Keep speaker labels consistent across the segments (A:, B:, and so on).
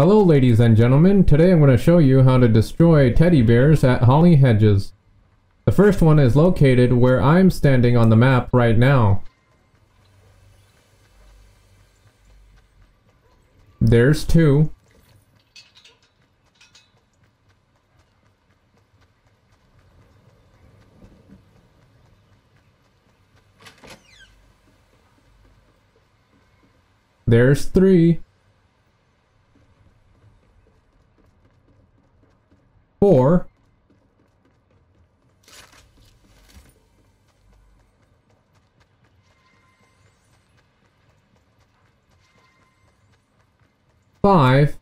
A: Hello ladies and gentlemen, today I'm going to show you how to destroy teddy bears at Holly Hedges. The first one is located where I'm standing on the map right now. There's two. There's three. Four. Five.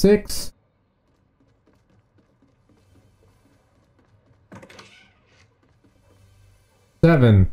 A: Six. Seven.